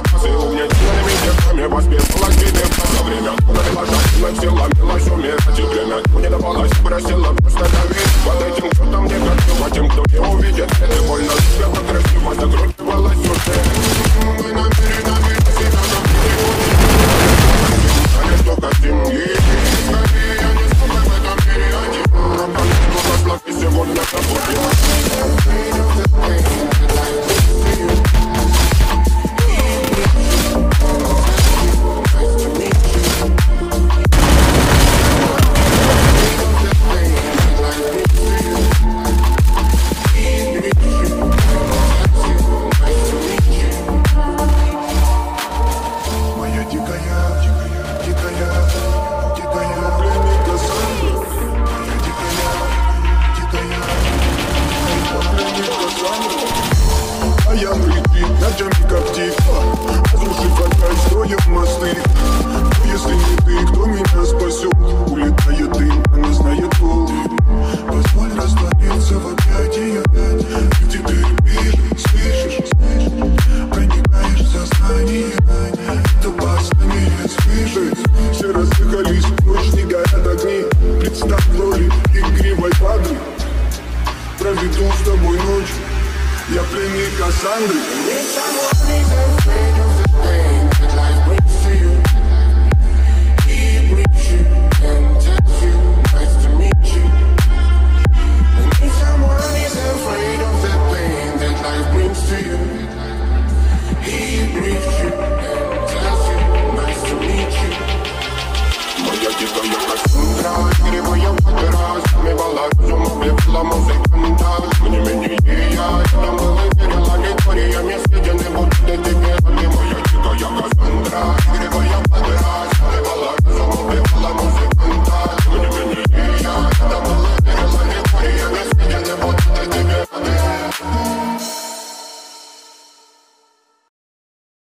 Тратим образа, умнее силами, девками Воспитывалась тебе за время, года приложательных силами Лась умирать и время, не давалась, просила просто давить Под этим, кто там негатив, а тем, кто не увидит Это больно, тебя разъехались, ночь не горят огни. Представь в роли игривой падры Проведу с тобой ночь. Я пленник Кассандры